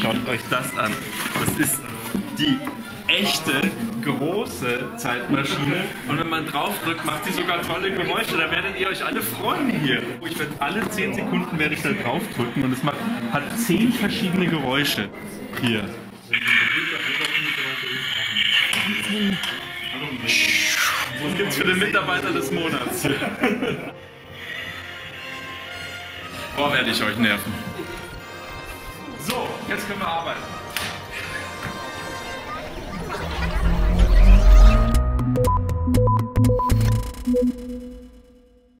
Schaut euch das an. Das ist die echte große Zeitmaschine und wenn man draufdrückt, macht sie sogar tolle Geräusche. Da werdet ihr euch alle freuen hier. Ich werde alle 10 Sekunden werde ich da draufdrücken und es macht, hat 10 verschiedene Geräusche hier. Was gibt's für den Mitarbeiter des Monats? Boah, werde ich euch nerven. Jetzt können wir arbeiten.